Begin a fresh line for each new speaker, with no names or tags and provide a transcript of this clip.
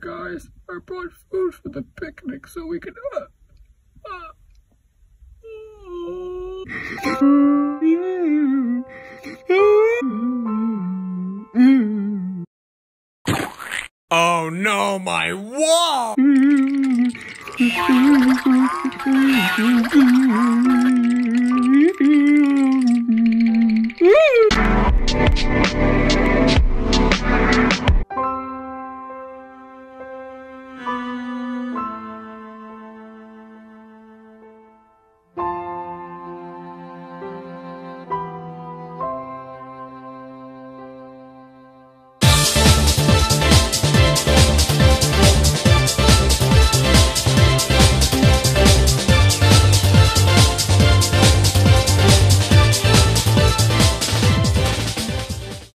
guys. I brought food for the picnic so we can. Uh, uh,
Oh no, my wall!